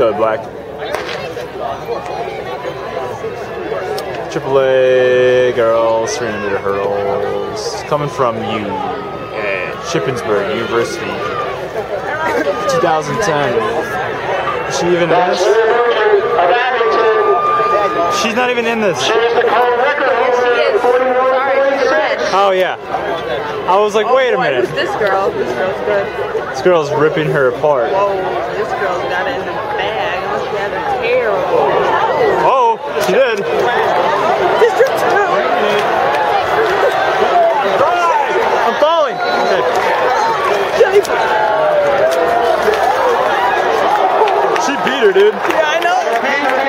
Charlie Black. Triple A girls, 300 meter hurdles. Coming from you at uh, Shippensburg University. 2010. Is she even in this? She's not even in this. She is. Sorry, she's red. Oh yeah. I was like, oh, wait a Boy, minute. Who's this girl? This girl's good. This girl's ripping her apart. Whoa, this girl's got it in the bag. Unless she has a tear. Oh, she did. District 2. I'm falling. Okay. She beat her, dude.